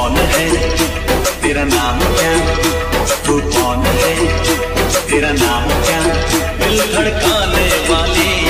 कौन है? तेरा नाम क्या? तू कौन है? तेरा नाम क्या? दिल धड़काने वाली